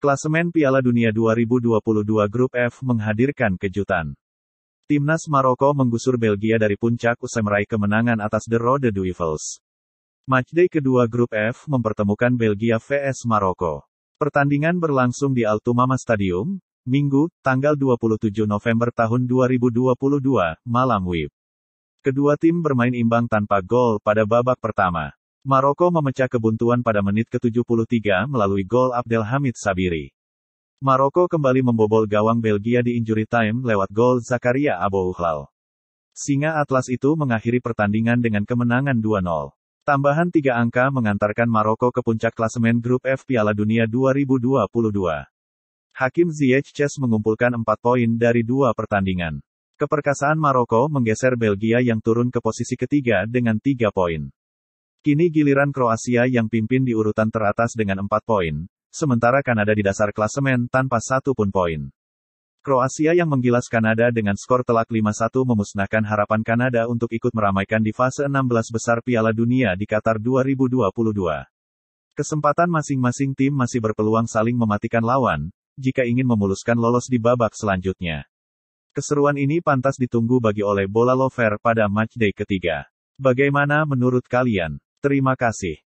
Klasemen Piala Dunia 2022 Grup F menghadirkan kejutan. Timnas Maroko menggusur Belgia dari puncak usai meraih kemenangan atas The Rode Duivels. Matchday kedua Grup F mempertemukan Belgia vs Maroko. Pertandingan berlangsung di Altumama Stadium, Minggu, tanggal 27 November tahun 2022, malam WIB. Kedua tim bermain imbang tanpa gol pada babak pertama. Maroko memecah kebuntuan pada menit ke-73 melalui gol Abdelhamid Sabiri. Maroko kembali membobol gawang Belgia di injury time lewat gol Zakaria Abouhlal. Singa Atlas itu mengakhiri pertandingan dengan kemenangan 2-0. Tambahan tiga angka mengantarkan Maroko ke puncak klasemen grup F Piala Dunia 2022. Hakim Ziyech mengumpulkan 4 poin dari dua pertandingan. Keperkasaan Maroko menggeser Belgia yang turun ke posisi ketiga dengan 3 poin. Kini giliran Kroasia yang pimpin di urutan teratas dengan 4 poin, sementara Kanada di dasar klasemen tanpa satu pun poin. Kroasia yang menggilas Kanada dengan skor telak 5-1 memusnahkan harapan Kanada untuk ikut meramaikan di fase 16 besar Piala Dunia di Qatar 2022. Kesempatan masing-masing tim masih berpeluang saling mematikan lawan, jika ingin memuluskan lolos di babak selanjutnya. Keseruan ini pantas ditunggu bagi oleh bola lover pada matchday ketiga. Bagaimana menurut kalian? Terima kasih.